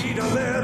need a little.